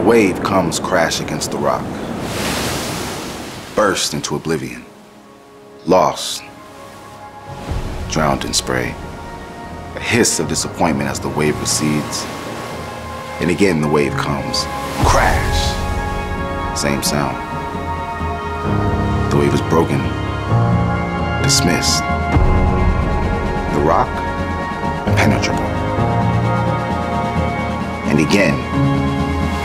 wave comes crash against the rock, burst into oblivion, lost, drowned in spray. A hiss of disappointment as the wave recedes. And again the wave comes, crash, same sound. The wave is broken, dismissed. The rock, impenetrable. And again,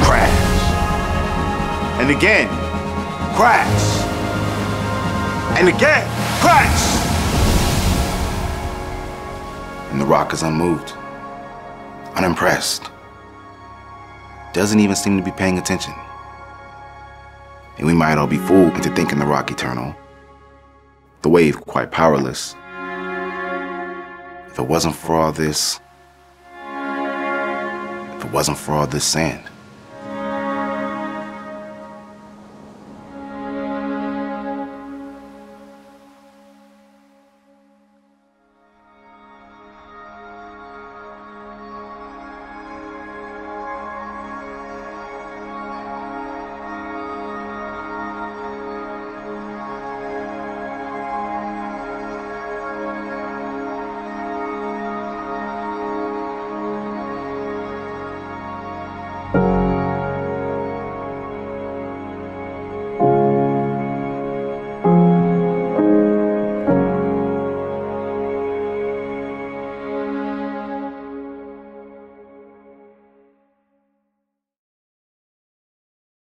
crash. And again, crash. And again, crash. And the rock is unmoved, unimpressed. Doesn't even seem to be paying attention. And we might all be fooled into thinking the rock eternal, the wave quite powerless. If it wasn't for all this, if it wasn't for all this sand.